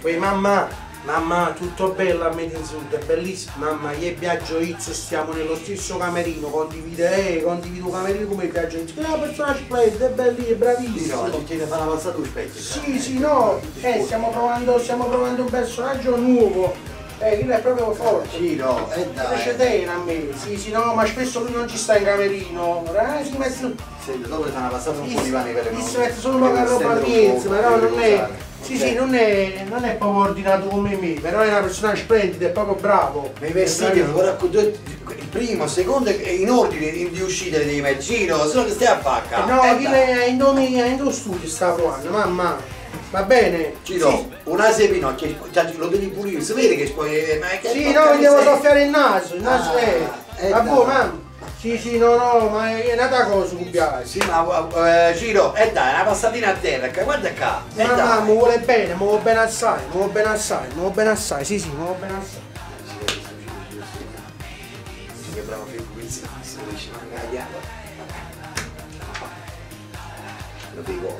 Poi mamma, mamma, tutto bello a Made in Sud, è bellissimo. Mamma, io viaggio Izzo, stiamo nello stesso camerino, condivide, eh, condivido camerino come viaggio Izzo. È una persona splendida, è bellissima, è bravissima. No, ti fa una passata un specchio. Sì, sì, no, eh, stiamo provando, stiamo provando un personaggio nuovo. Eh, lui è proprio forte. Ciro, e Mi piace dai. bene a me, sì, sì, no, ma spesso lui non ci sta in camerino. Eh, si mette, Senti, dopo ti fanno passare un po' di pane per gli si mette solo poca roba all'inizio, però non è. Sì, sì, non è, non è proprio ordinato come me, però è una persona splendida, è proprio bravo. Ma i vestiti, il primo, il secondo è in ordine di uscita devi mettere. Se no che stai a Eh, no, Eh, chi dai. le in domi, in due studi sta provando, mamma. Va bene? Ciro, Sì. una sepinocchia, lo devi pulire, si vede che poi... eh, Ma che Sì, no, mi devo soffiare il naso, il naso Ah, è. eh, Vabbè, dai. mamma. Sì, sì, no, no, ma è nata cosa piace. Sì, ma eh, Ciro, e dai, una passatina a terra, guarda qua. E Mamma, dai. mi vuole bene, mi vuole bene assai, mi vuole bene assai, mi vuole bene assai, sì, sì, mi vuole bene assai. Sì, che questi si riesce a mangiare. Lo dico,